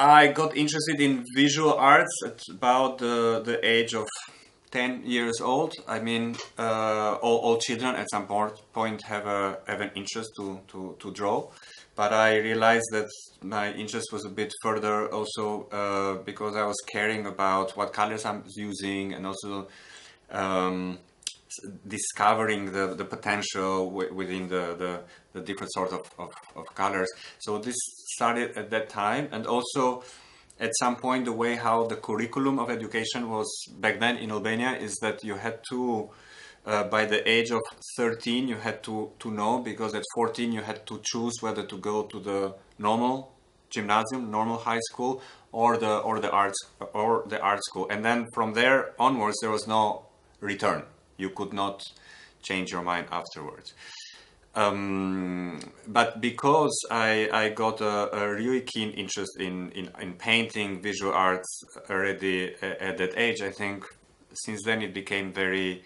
I got interested in visual arts at about the, the age of 10 years old. I mean, uh, all, all children at some point have, a, have an interest to, to, to draw. But I realized that my interest was a bit further also uh, because I was caring about what colors I'm using and also um, discovering the, the potential within the, the, the, different sort of, of, of, colors. So this started at that time. And also at some point the way how the curriculum of education was back then in Albania is that you had to uh, by the age of 13 you had to, to know because at 14 you had to choose whether to go to the normal gymnasium, normal high school or the or the arts or the art school. And then from there onwards there was no return. You could not change your mind afterwards. Um, but because I, I got a, a, really keen interest in, in, in painting visual arts already at that age, I think since then it became very,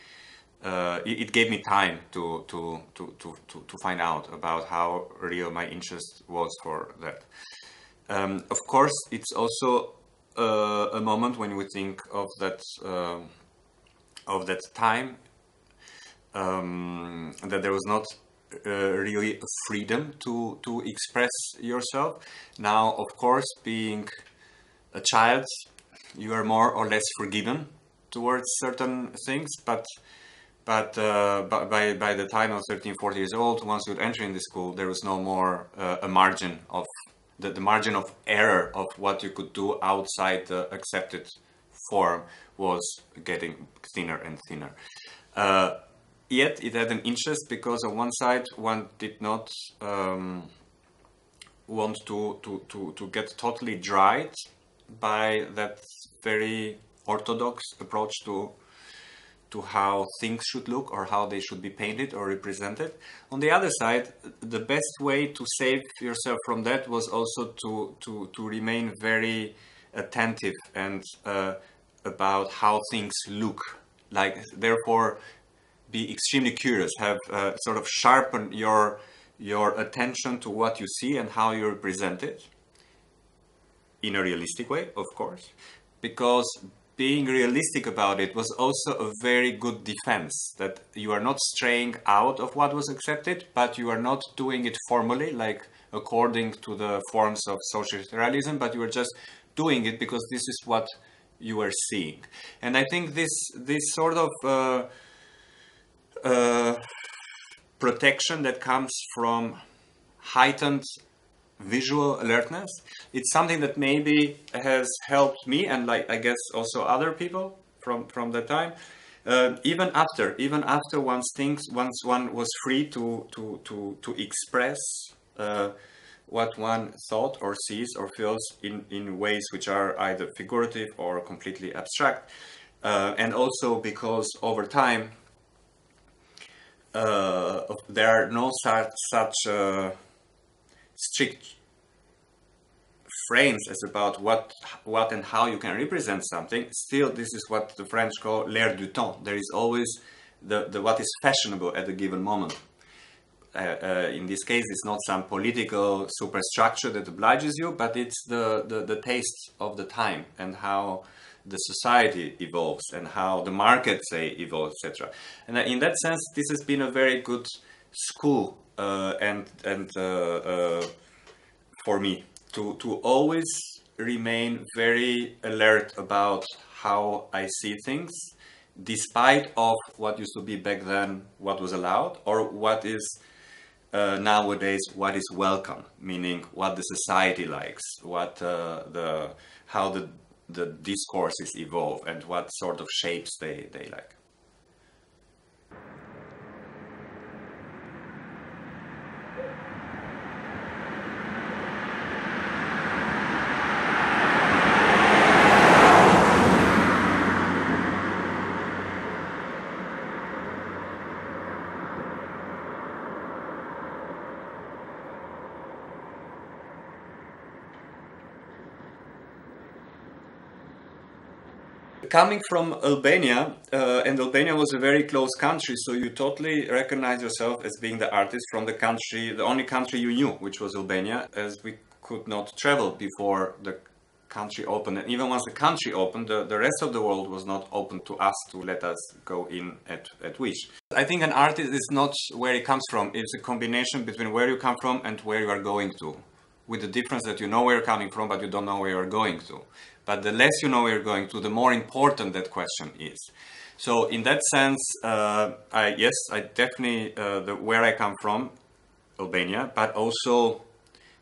uh, it, gave me time to, to, to, to, to, find out about how real my interest was for that. Um, of course, it's also uh, a moment when we think of that, uh, of that time um, that there was not uh, really freedom to to express yourself. Now, of course, being a child, you are more or less forgiven towards certain things, but but uh, by by the time of 13, 14 years old, once you would enter in the school, there was no more uh, a margin of the, the margin of error of what you could do outside the accepted form was getting thinner and thinner. Uh, yet it had an interest because on one side one did not um, want to, to, to, to get totally dried by that very orthodox approach to to how things should look or how they should be painted or represented. On the other side, the best way to save yourself from that was also to to, to remain very attentive and uh, about how things look. Like therefore, be extremely curious, have uh, sort of sharpen your your attention to what you see and how you represent it in a realistic way, of course, because being realistic about it was also a very good defense that you are not straying out of what was accepted, but you are not doing it formally, like according to the forms of social realism, but you are just doing it because this is what you are seeing. And I think this this sort of uh, uh, protection that comes from heightened visual alertness. It's something that maybe has helped me and like I guess also other people from from that time. Uh, even after, even after once things, once one was free to to to to express uh, what one thought or sees or feels in in ways which are either figurative or completely abstract, uh, and also because over time uh, there are no such, such uh, strict frames as about what what and how you can represent something. Still, this is what the French call l'air du temps. There is always the, the what is fashionable at a given moment. Uh, uh, in this case, it's not some political superstructure that obliges you, but it's the, the, the taste of the time and how the society evolves and how the market say evolves etc and in that sense this has been a very good school uh, and and uh, uh, for me to to always remain very alert about how I see things despite of what used to be back then what was allowed or what is uh, nowadays what is welcome meaning what the society likes what uh, the how the the discourses evolve and what sort of shapes they, they like. Coming from Albania, uh, and Albania was a very close country, so you totally recognize yourself as being the artist from the country, the only country you knew, which was Albania, as we could not travel before the country opened, and even once the country opened, the, the rest of the world was not open to us to let us go in at, at wish. I think an artist is not where he comes from, it's a combination between where you come from and where you are going to. With the difference that you know where you're coming from, but you don't know where you're going to. But the less you know where you're going to, the more important that question is. So in that sense, uh, I, yes, I definitely, uh, the, where I come from, Albania, but also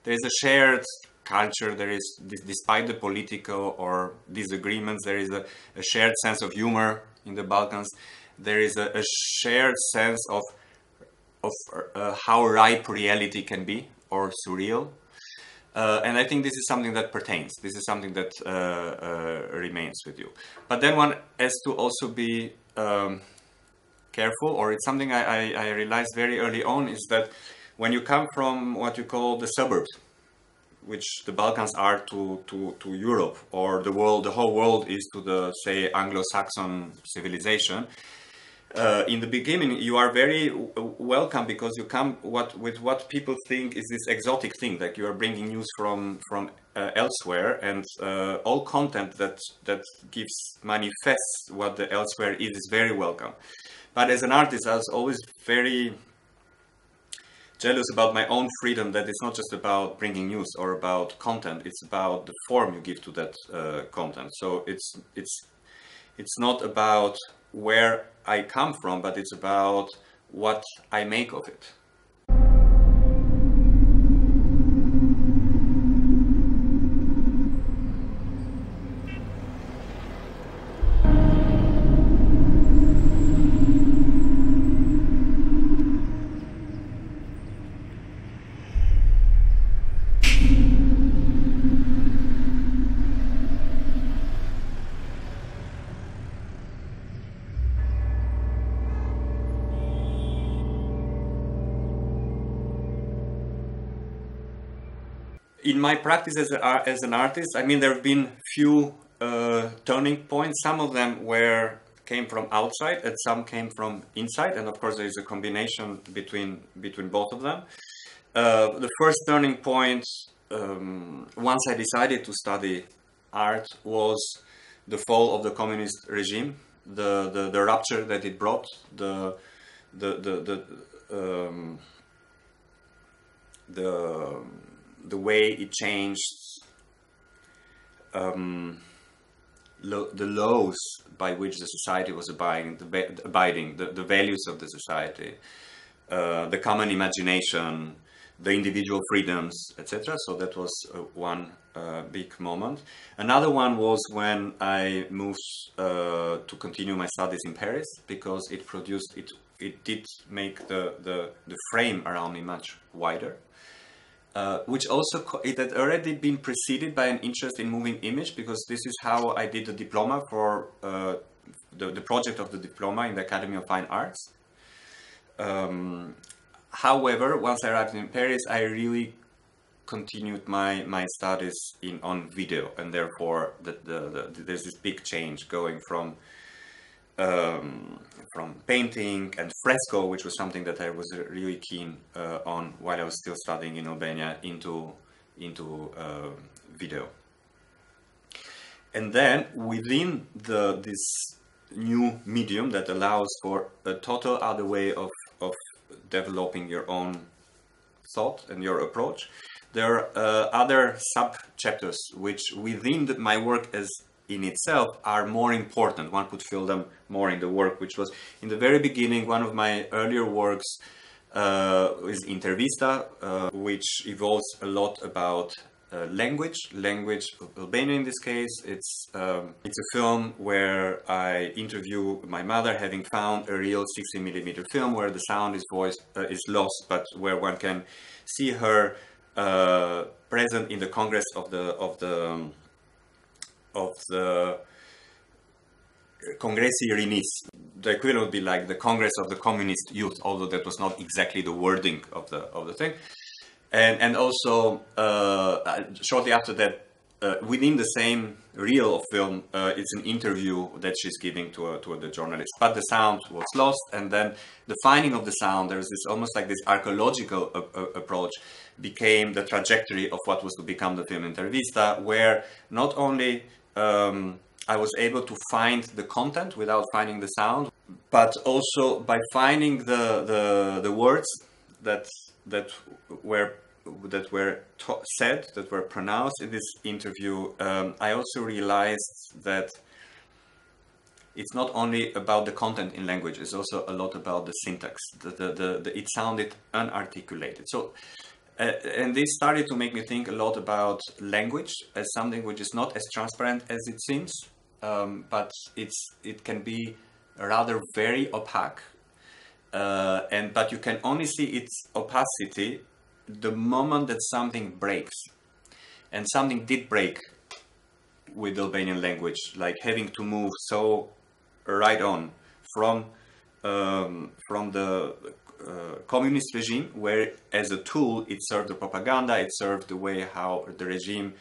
there is a shared culture, there is, despite the political or disagreements, there is a, a shared sense of humor in the Balkans. There is a, a shared sense of, of uh, how ripe reality can be or surreal. Uh, and I think this is something that pertains. This is something that uh, uh, remains with you. But then one has to also be um, careful, or it's something I, I, I, realized very early on is that when you come from what you call the suburbs, which the Balkans are to, to, to Europe, or the world, the whole world is to the, say, Anglo-Saxon civilization, uh, in the beginning you are very welcome because you come what with what people think is this exotic thing like you are bringing news from from uh, elsewhere and uh, all content that that gives manifests what the elsewhere is is very welcome. But as an artist i was always very jealous about my own freedom that it's not just about bringing news or about content it's about the form you give to that uh, content. So it's it's it's not about where I come from, but it's about what I make of it. My practice as, a, as an artist, I mean, there have been few uh, turning points. Some of them were came from outside, and some came from inside, and of course, there is a combination between between both of them. Uh, the first turning point, um, once I decided to study art, was the fall of the communist regime, the the, the rupture that it brought, the the the the, um, the the way it changed um, lo the laws by which the society was abiding, the, abiding, the, the values of the society, uh, the common imagination, the individual freedoms, etc. So that was uh, one uh, big moment. Another one was when I moved uh, to continue my studies in Paris because it produced it. It did make the, the, the frame around me much wider. Uh, which also it had already been preceded by an interest in moving image because this is how I did the diploma for uh, the, the project of the diploma in the Academy of Fine Arts. Um, however, once I arrived in Paris, I really continued my, my studies in on video and therefore the, the, the, there's this big change going from um, from painting and fresco, which was something that I was really keen uh, on while I was still studying in Albania, into into uh, video. And then within the this new medium that allows for a total other way of, of developing your own thought and your approach, there are uh, other sub chapters which within the, my work as in itself are more important. One could feel them more in the work, which was in the very beginning, one of my earlier works uh, is Intervista, uh, which evolves a lot about uh, language, language Albania in this case. It's um, it's a film where I interview my mother, having found a real 60 millimeter film where the sound is voice uh, is lost, but where one can see her uh, present in the Congress of the of the um, of the Congressi Rinis. The equivalent would be like the Congress of the Communist Youth, although that was not exactly the wording of the of the thing. And and also uh, shortly after that, uh, within the same reel of film, uh, it's an interview that she's giving to, a, to the journalist. But the sound was lost, and then the finding of the sound, there's this almost like this archaeological approach, became the trajectory of what was to become the film Intervista, where not only um, I was able to find the content without finding the sound, but also by finding the, the, the words that, that were that were said, that were pronounced in this interview, um, I also realized that it's not only about the content in language, it's also a lot about the syntax. The, the, the, the it sounded unarticulated. So, uh, and this started to make me think a lot about language as something which is not as transparent as it seems, um, but it's it can be rather very opaque. Uh, and but you can only see its opacity the moment that something breaks, and something did break with the Albanian language, like having to move so right on from um, from the uh, communist regime, where as a tool it served the propaganda, it served the way how the regime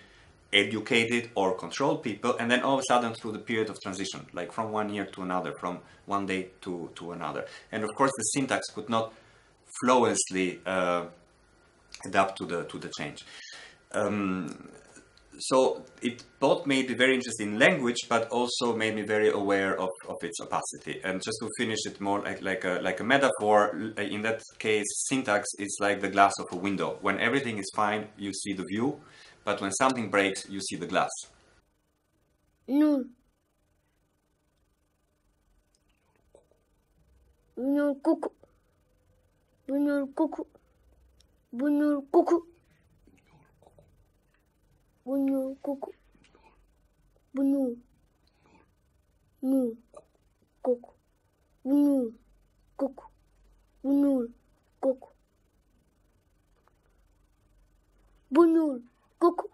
educated or controlled people, and then all of a sudden through the period of transition, like from one year to another, from one day to, to another. And of course, the syntax could not flawlessly uh, adapt to the to the change. Um, so it both made me very interested in language, but also made me very aware of, of its opacity. And just to finish it more like, like a like a metaphor, in that case, syntax is like the glass of a window. When everything is fine, you see the view, but when something breaks, you see the glass. No. No cuckoo. No cuckoo. No cuckoo. No. Cuckoo. No. Cuckoo. No. Cuckoo.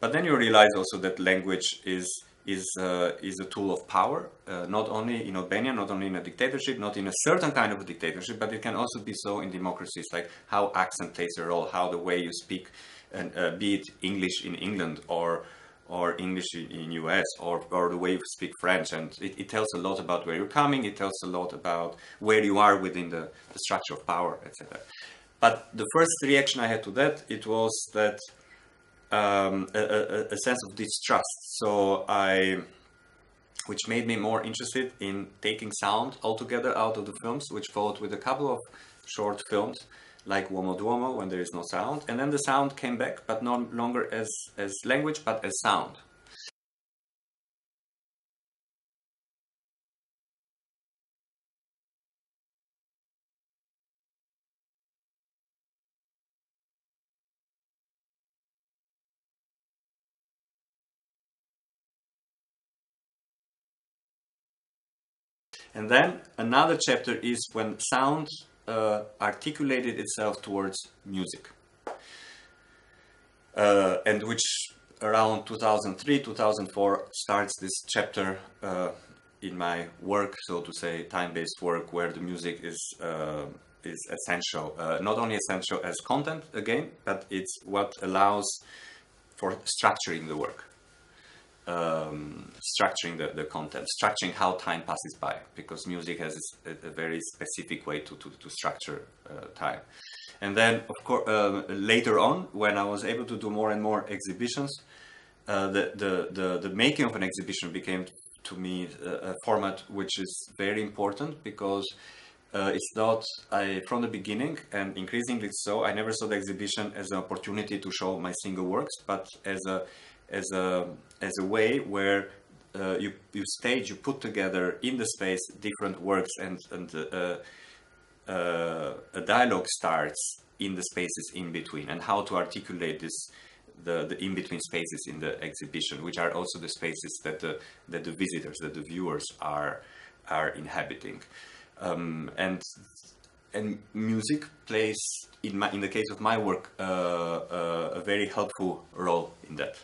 But then you realize also that language is is uh, is a tool of power, uh, not only in Albania, not only in a dictatorship, not in a certain kind of a dictatorship, but it can also be so in democracies, like how accent plays a role, how the way you speak, and uh, be it English in England or or English in, US or, or the way you speak French, and it, it tells a lot about where you're coming. It tells a lot about where you are within the, the structure of power, etc. But the first reaction I had to that it was that um, a, a, a, sense of distrust. So I, which made me more interested in taking sound altogether out of the films, which followed with a couple of short films like Uomoduomo when there is no sound, and then the sound came back, but no longer as as language, but as sound. And then another chapter is when sound uh, articulated itself towards music. Uh, and which around 2003, 2004 starts this chapter uh, in my work, so to say, time-based work, where the music is uh, is essential. Uh, not only essential as content again, but it's what allows for structuring the work um, structuring the, the content, structuring how time passes by, because music has a, a very specific way to, to, to structure uh, time. And then, of course, uh, later on, when I was able to do more and more exhibitions, uh, the, the, the, the, making of an exhibition became to me a, a format which is very important because uh, it's not I, from the beginning and increasingly so i never saw the exhibition as an opportunity to show my single works but as a as a as a way where uh, you you stage you put together in the space different works and and uh, uh, a dialogue starts in the spaces in between and how to articulate this the, the in between spaces in the exhibition which are also the spaces that the that the visitors that the viewers are are inhabiting. Um, and and music plays in my in the case of my work uh, uh, a very helpful role in that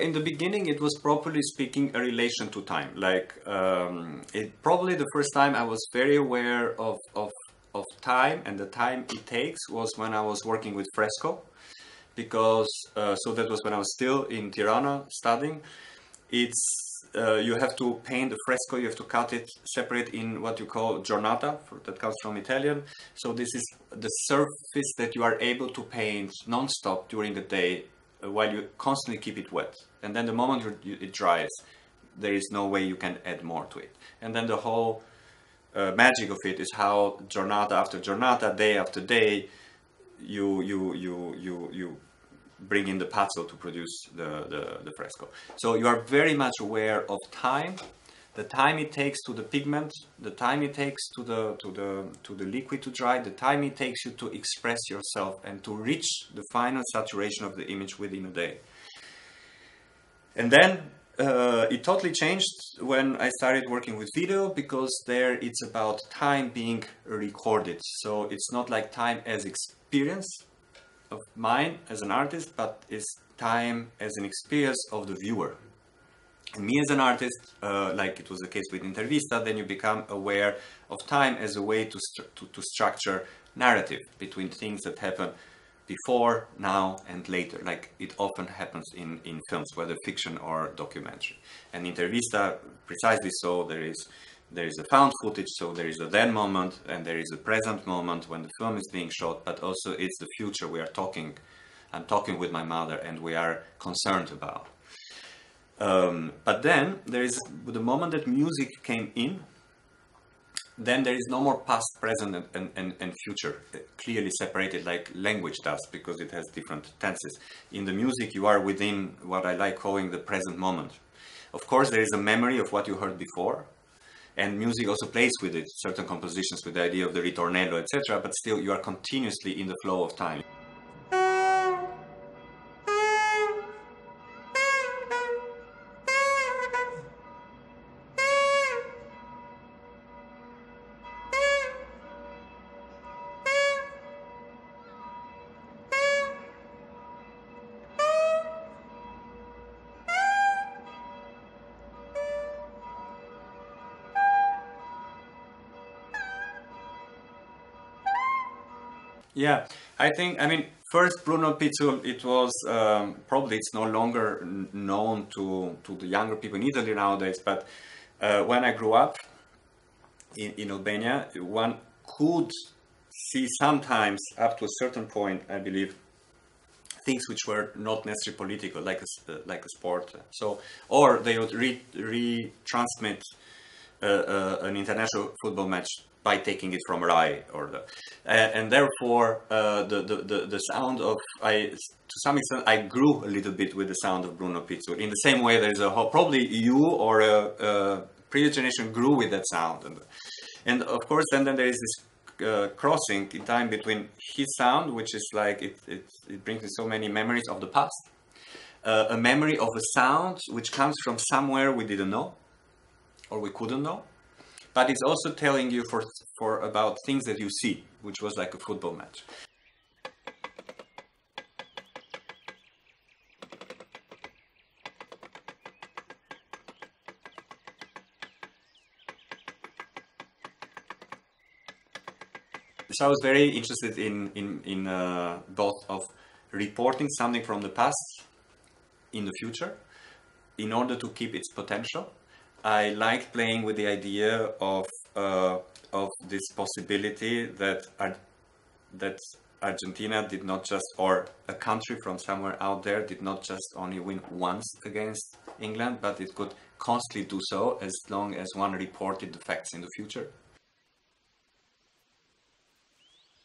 in the beginning, it was properly speaking a relation to time. Like, um, it probably the first time I was very aware of, of, of time and the time it takes was when I was working with fresco. Because, uh, so that was when I was still in Tirana studying. It's uh, you have to paint the fresco, you have to cut it separate in what you call giornata, that comes from Italian. So this is the surface that you are able to paint non-stop during the day while you constantly keep it wet. And then the moment it dries, there is no way you can add more to it. And then the whole uh, magic of it is how giornata after giornata, day after day, you you you you you bring in the puzzle to produce the, the, the, fresco. So you are very much aware of time, the time it takes to the pigment, the time it takes to the, to the, to the liquid to dry, the time it takes you to express yourself and to reach the final saturation of the image within a day. And then uh, it totally changed when I started working with video because there it's about time being recorded. So it's not like time as experience, of mine as an artist, but it's time as an experience of the viewer. Me as an artist, uh, like it was the case with Intervista, then you become aware of time as a way to, to, to structure narrative between things that happen before, now, and later, like it often happens in, in films, whether fiction or documentary. And Intervista, precisely so, there is there is a found footage, so there is a then moment and there is a present moment when the film is being shot, but also it's the future we are talking. I'm talking with my mother and we are concerned about. Um, but then there is the moment that music came in, then there is no more past, present, and, and, and future uh, clearly separated like language does because it has different tenses. In the music, you are within what I like calling the present moment. Of course, there is a memory of what you heard before, and music also plays with it, certain compositions with the idea of the ritornello, etc. But still, you are continuously in the flow of time. Yeah, I think, I mean, first Bruno Pizzul, it was, um, probably it's no longer known to, to the younger people in Italy nowadays, but uh, when I grew up in, in Albania, one could see sometimes up to a certain point, I believe, things which were not necessarily political, like a, uh, like a sport. So, or they would re, retransmit uh, uh, an international football match by taking it from Rai or the, uh, and therefore uh, the, the, the, the sound of I to some extent I grew a little bit with the sound of Bruno Pizzul. In the same way, there's a whole, probably you or a, a, previous generation grew with that sound, and, and of course then then there is this uh, crossing in time between his sound, which is like it it, it brings me so many memories of the past, uh, a memory of a sound which comes from somewhere we didn't know or we couldn't know but it's also telling you for, for about things that you see, which was like a football match. So I was very interested in, in, in uh, both of reporting something from the past in the future in order to keep its potential I liked playing with the idea of uh, of this possibility that Ar that Argentina did not just, or a country from somewhere out there did not just only win once against England, but it could constantly do so as long as one reported the facts in the future.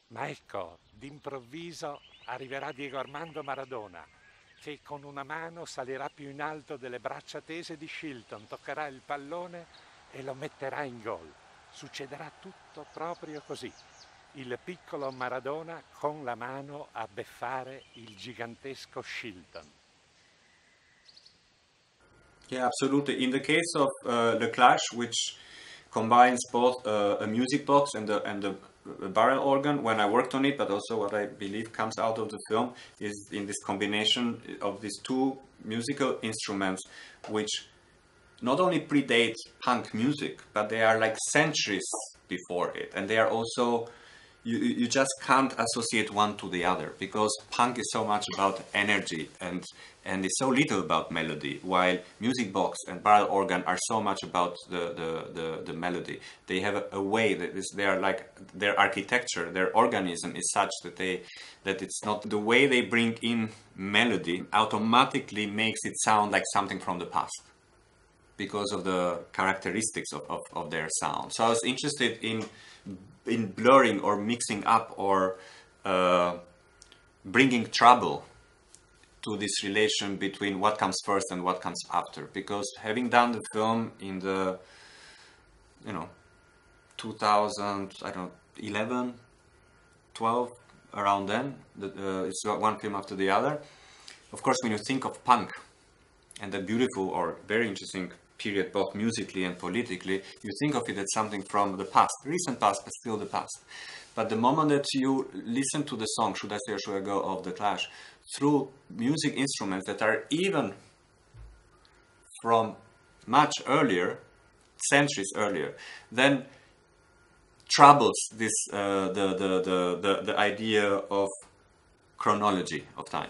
Ma ecco, d'improvviso arriverà Diego Armando Maradona che con una mano salirà più in alto delle braccia tese di Shilton, toccherà il pallone e lo metterà in gol. Succederà tutto proprio così. Il piccolo Maradona con la mano a beffare il gigantesco Shilton. Yeah, absolutely. In the case of uh, the clash, which combines both uh, a music box and the and the barrel organ. When I worked on it, but also what I believe comes out of the film is in this combination of these two musical instruments, which not only predate punk music, but they are like centuries before it, and they are also you, you just can't associate one to the other because punk is so much about energy and and it's so little about melody while music box and barrel organ are so much about the the, the, the melody. They have a, a way that is they are like their architecture their organism is such that they that it's not the way they bring in melody automatically makes it sound like something from the past because of the characteristics of, of, of their sound. So i was interested in in blurring or mixing up or uh, bringing trouble to this relation between what comes first and what comes after. Because having done the film in the you know 2000 i don't know 11 12 around then the, uh, it's one film after the other of course when you think of punk and the beautiful or very interesting period, both musically and politically, you think of it as something from the past, recent past, but still the past. But the moment that you listen to the song, Should I Stay or Should I Go of The Clash, through music instruments that are even from much earlier, centuries earlier, then troubles this uh, the, the, the, the, the idea of chronology of time.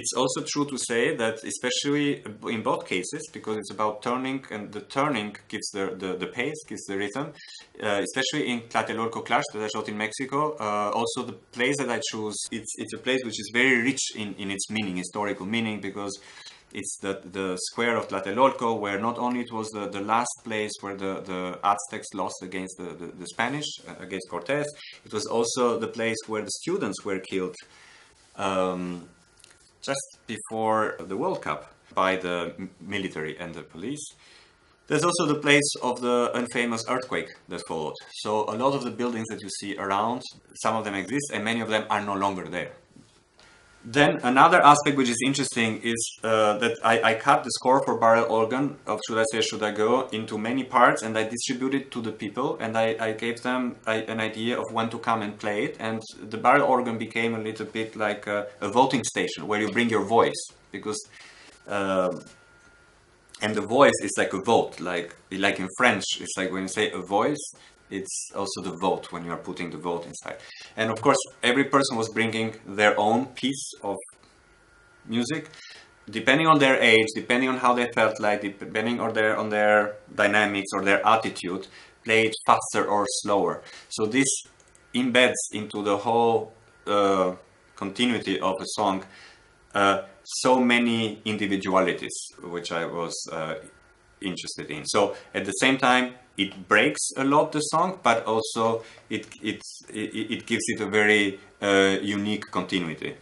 It's also true to say that especially in both cases because it's about turning and the turning gives the, the, the pace gives the rhythm uh, especially in Tlatelolco Clash that I shot in Mexico uh, also the place that I choose it's, it's a place which is very rich in, in its meaning historical meaning because it's the, the square of Tlatelolco where not only it was the, the last place where the, the Aztecs lost against the, the, the Spanish uh, against Cortes, it was also the place where the students were killed um, just before the World Cup by the military and the police. There's also the place of the infamous earthquake that followed. So a lot of the buildings that you see around, some of them exist and many of them are no longer there. Then another aspect which is interesting is uh, that I, I, cut the score for barrel organ of Should I Say Should I Go into many parts and I distributed to the people and I, I gave them an idea of when to come and play it. And the barrel organ became a little bit like a, a voting station where you bring your voice because um, and the voice is like a vote like like in French it's like when you say a voice it's also the vote when you are putting the vote inside. And of course, every person was bringing their own piece of music, depending on their age, depending on how they felt like, depending on their on their dynamics or their attitude, play it faster or slower. So this embeds into the whole uh, continuity of a song uh, so many individualities, which I was uh, interested in. So at the same time, it breaks a lot the song, but also it it it, gives it a very uh, unique continuity.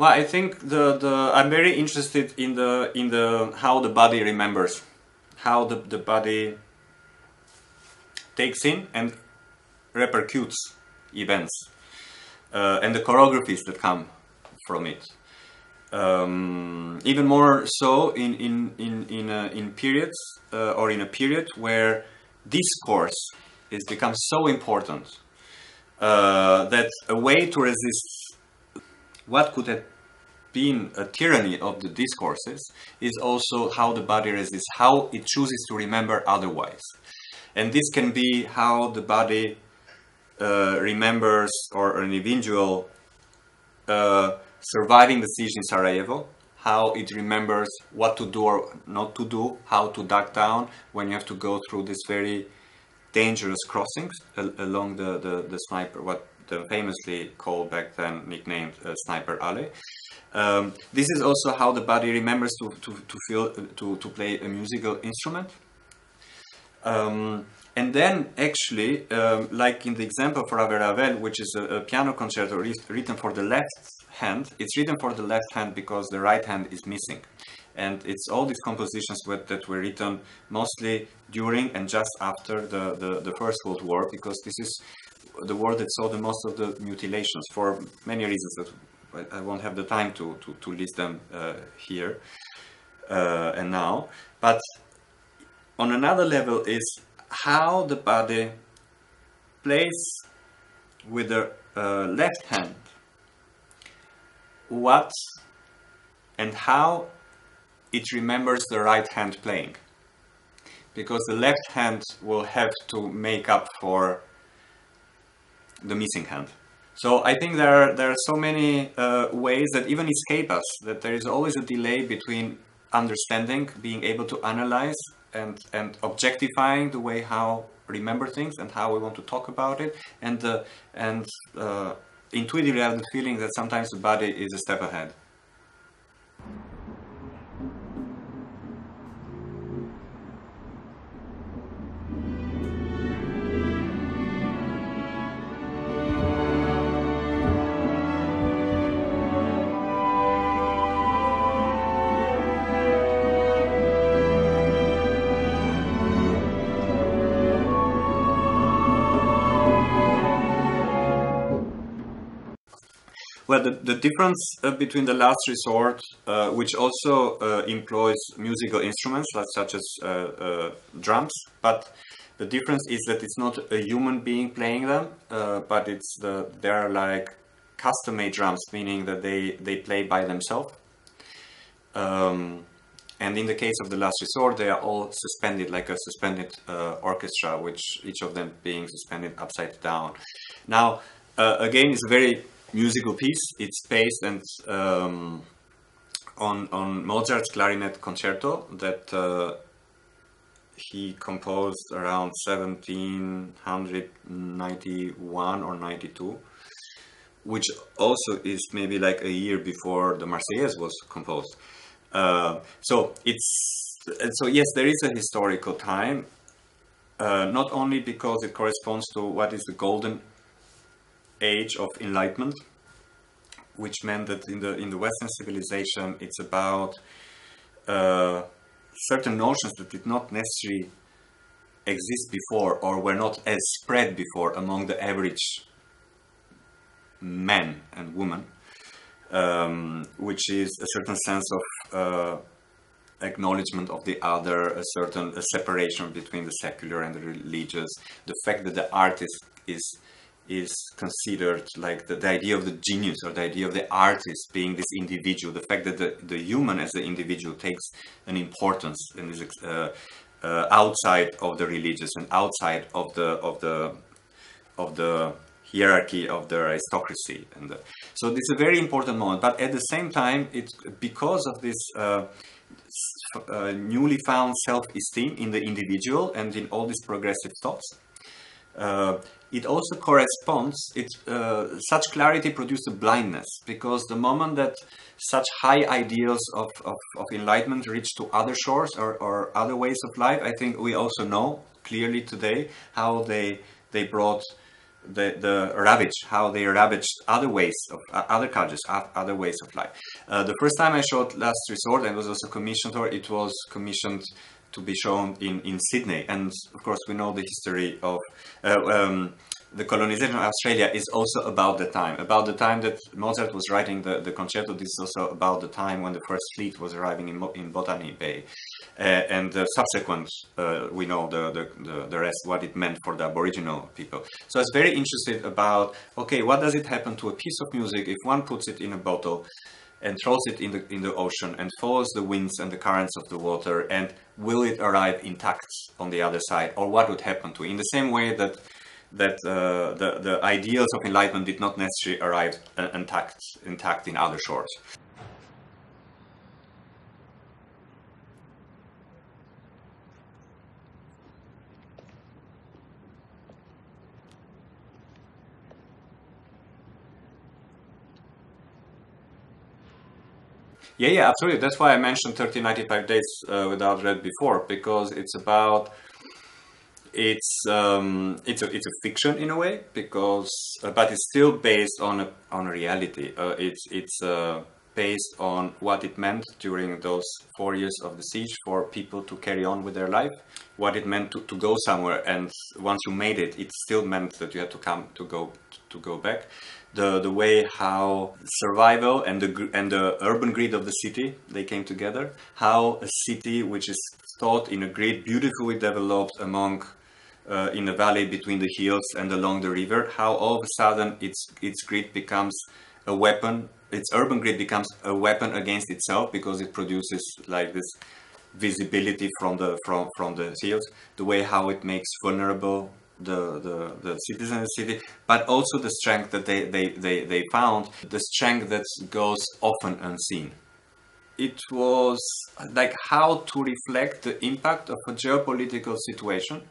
Well, I think the, the I'm very interested in the in the how the body remembers, how the, the body takes in and repercutes events, uh, and the choreographies that come from it. Um, even more so in in in in, uh, in periods uh, or in a period where discourse is become so important uh, that a way to resist what could have been a tyranny of the discourses is also how the body resists, how it chooses to remember otherwise. And this can be how the body uh, remembers or an individual uh, surviving the siege in Sarajevo, how it remembers what to do or not to do, how to duck down when you have to go through this very dangerous crossings al- along the, the, the sniper, what famously called back then nicknamed uh, Sniper Alley. Um, this is also how the body remembers to, to, to feel to, to play a musical instrument. Um, and then, actually, um, like in the example for Ave Ravel, which is a, a piano concerto writ- written for the left hand, it's written for the left hand because the right hand is missing. And it's all these compositions with, that were written mostly during and just after the, the, the First World War, because this is the war that saw the most of the mutilations for many reasons that I- I won't have the time to, to, to list them uh, here uh, and now. But on another level is how the body plays with the uh, left hand what and how it remembers the right hand playing because the left hand will have to make up for the missing hand so i think there are, there are so many uh, ways that even escape us that there is always a delay between understanding being able to analyze and and objectifying the way how remember things and how we want to talk about it and uh, and uh, intuitively I have the feeling that sometimes the body is a step ahead the, the difference uh, between the last resort, uh, which also uh, employs musical instruments such as drums, but the difference is that it's not a human being playing them, but it's the they're like custom-made drums, meaning that they they play by themselves. Um, and in the case of the last resort, they are all suspended like a suspended uh, orchestra, which each of them being suspended upside down. Now, uh, again, it's very musical piece. It's based and um, on on Mozart's clarinet concerto that uh, he composed around 1791 or 92, which also is maybe like a year before the Marseillaise was composed. Uh, so it's so yes, there is a historical time. Uh, not only because it corresponds to what is the golden age of enlightenment, which meant that in the in the Western civilization, it's about uh, certain notions that did not necessarily exist before or were not as spread before among the average men and women, um, which is a certain sense of uh, acknowledgement of the other, a certain a separation between the secular and the religious, the fact that the artist is is considered like the, the idea of the genius or the idea of the artist being this individual, the fact that the, the human as the individual takes an importance and is uh, uh, outside of the religious and outside of the of the of the hierarchy of the aristocracy. And the, so this is a very important moment but at the same time it's because of this uh, uh, newly found self-esteem in the individual and in all these progressive thoughts uh, it also corresponds it uh, such clarity produces blindness because the moment that such high ideals of, of, of enlightenment reach to other shores or, or other ways of life i think we also know clearly today how they they brought the, the ravage, how they ravaged other ways of uh, other cultures, other ways of life. Uh, the first time I showed Last Resort and was also commissioned, or it was commissioned to be shown in, in Sydney. And of course, we know the history of uh, um, the colonization of Australia is also about the time, about the time that Mozart was writing the, the concerto. This is also about the time when the first fleet was arriving in, in Botany Bay. Uh, and the subsequent, uh, we know the, the, the, the rest, what it meant for the Aboriginal people. So I was very interested about, okay, what does it happen to a piece of music if one puts it in a bottle and throws it in the, in the ocean and follows the winds and the currents of the water and will it arrive intact on the other side or what would happen to it? In the same way that that uh, the, the ideals of enlightenment did not necessarily arrive uh, intact, intact in other shores. Yeah, yeah, absolutely. That's why I mentioned 1395 Days uh, Without Red before, because it's about it's um, it's a it's a fiction in a way because uh, but it's still based on a on a reality. Uh, it's it's uh, based on what it meant during those four years of the siege for people to carry on with their life, what it meant to, to go somewhere, and once you made it, it still meant that you had to come to go to go back. The the way how survival and the and the urban grid of the city they came together. How a city which is thought in a grid beautifully developed among uh, in a valley between the hills and along the river, how all of a sudden its its grid becomes a weapon. Its urban grid becomes a weapon against itself because it produces like this visibility from the from from the hills. The way how it makes vulnerable the, the, the citizens of the city, but also the strength that they, they, they, they found, the strength that goes often unseen. It was like how to reflect the impact of a geopolitical situation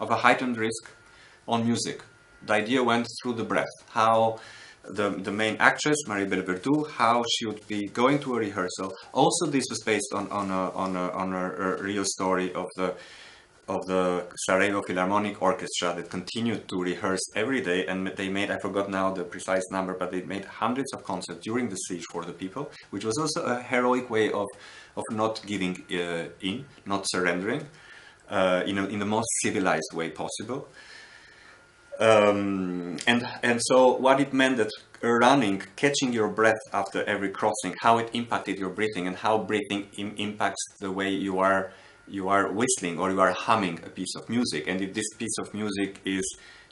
of a heightened risk on music. The idea went through the breath, how the, the main actress, Maribel Verdú, how she would be going to a rehearsal. Also, this was based on, on, a, on, a, on a, a real story of the, of the Sarajevo Philharmonic Orchestra that continued to rehearse every day and they made, I forgot now the precise number, but they made hundreds of concerts during the siege for the people, which was also a heroic way of, of not giving uh, in, not surrendering uh, in, a, in the most civilized way possible. Um, and and so what it meant that running, catching your breath after every crossing, how it impacted your breathing, and how breathing Im- impacts the way you are you are whistling or you are humming a piece of music. And if this piece of music is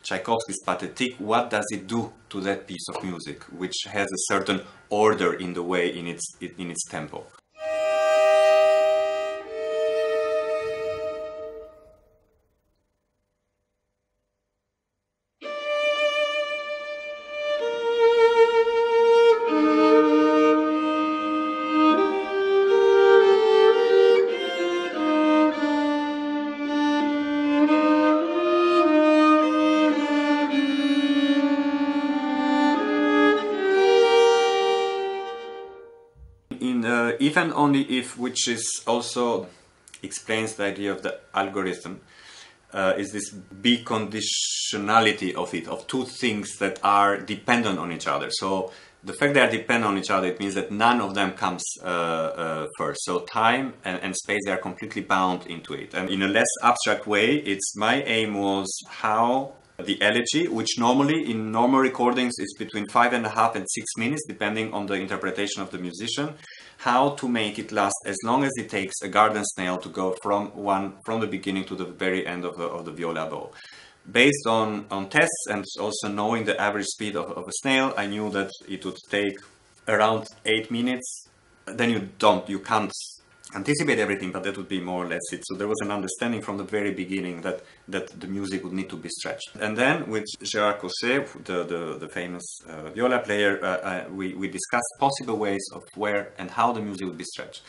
Tchaikovsky's Pathetique, what does it do to that piece of music, which has a certain order in the way in its in its tempo? Only if, which is also explains the idea of the algorithm, uh, is this biconditionality of it, of two things that are dependent on each other. So the fact they are dependent on each other, it means that none of them comes uh, uh, first. So time and, and space, they are completely bound into it. And in a less abstract way, it's my aim was how the elegy, which normally in normal recordings is between five and a half and six minutes, depending on the interpretation of the musician, how to make it last as long as it takes a garden snail to go from one from the beginning to the very end of the, of the viola bow. Based on, on tests and also knowing the average speed of, of a snail, I knew that it would take around eight minutes. Then you don't, you can't anticipate everything, but that would be more or less it. So there was an understanding from the very beginning that, that the music would need to be stretched. And then with Gérard Caussé, the, the, the famous uh, viola player, uh, uh, we, we discussed possible ways of where and how the music would be stretched.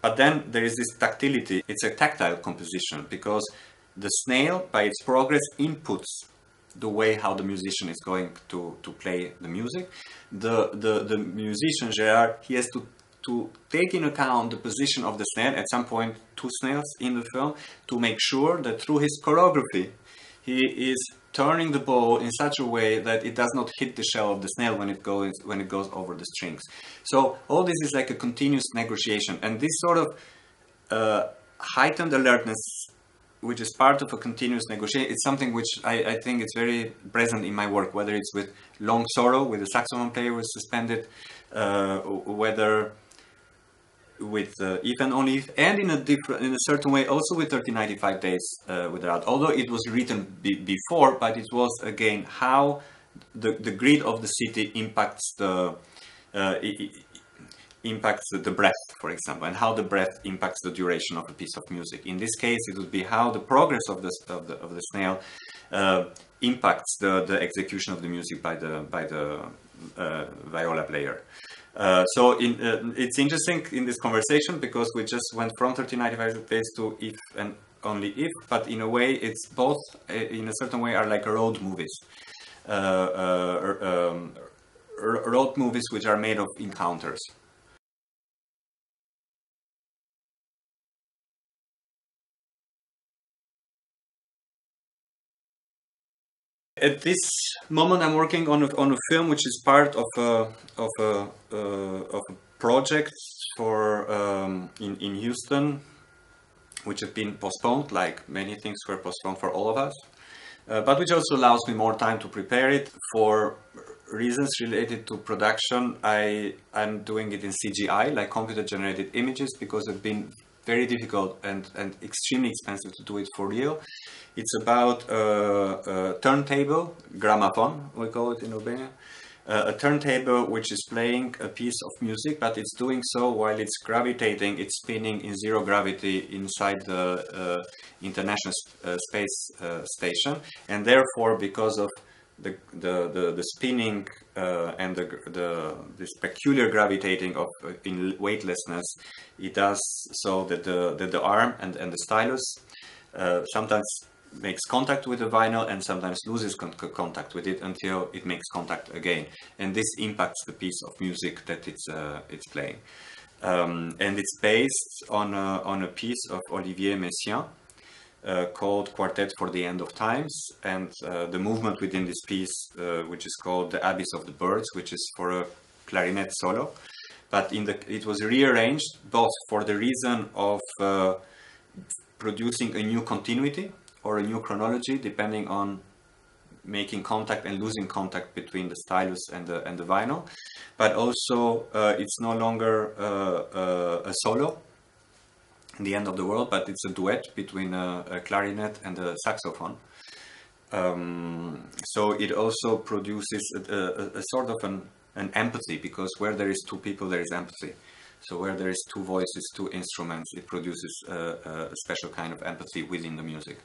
But then there is this tactility. It's a tactile composition because the snail, by its progress, inputs the way how the musician is going to, to play the music. The, the, the musician, Gérard, he has to to take in account the position of the snail, at some point two snails in the film, to make sure that through his choreography he is turning the bow in such a way that it does not hit the shell of the snail when it goes when it goes over the strings. So all this is like a continuous negotiation, and this sort of uh, heightened alertness, which is part of a continuous negotiation, it's something which I, I, think it's very present in my work, whether it's with Long Sorrow, with the saxophone player was suspended, uh, whether with uh, if and only if, and in a different, in a certain way, also with 1395 days uh, without. Although it was written be before, but it was again how the the grid of the city impacts the uh, impacts the breath, for example, and how the breath impacts the duration of a piece of music. In this case, it would be how the progress of the of the, of the snail uh, impacts the, the execution of the music by the by the uh, viola player. Uh, so in, uh, it's interesting in this conversation because we just went from 1395 bass to if and only if, but in a way it's both uh, in a certain way are like road movies. Uh, uh, um, road movies which are made of encounters. At this moment, I'm working on a, on a film which is part of a of a uh, of a project for um, in in Houston, which have been postponed. Like many things were postponed for all of us, uh, but which also allows me more time to prepare it for reasons related to production. I I'm doing it in CGI, like computer generated images, because it's been very difficult and, and extremely expensive to do it for real. It's about a, a turntable, gramophone, we call it in Albania. Uh, a turntable which is playing a piece of music, but it's doing so while it's gravitating, it's spinning in zero gravity inside the uh, International uh, Space uh, Station. And therefore, because of the, the, the, the spinning uh, and the, the, this peculiar gravitating of uh, in weightlessness, it does so that the, that the arm and, and the stylus uh, sometimes makes contact with the vinyl and sometimes loses con contact with it until it makes contact again. And this impacts the piece of music that it's, uh, it's playing. Um, and it's based on a, on a piece of Olivier Messiaen, called Quartet for the End of Times, and uh, the movement within this piece, uh, which is called The Abyss of the Birds, which is for a clarinet solo. But in the, it was rearranged both for the reason of uh, producing a new continuity or a new chronology, depending on making contact and losing contact between the stylus and the, and the vinyl. But also, uh, it's no longer uh, a solo, the end of the world, but it's a duet between a, a clarinet and a saxophone. Um, so it also produces a, a, a, sort of an, an empathy because where there is two people, there is empathy. So where there is two voices, two instruments, it produces a, a special kind of empathy within the music.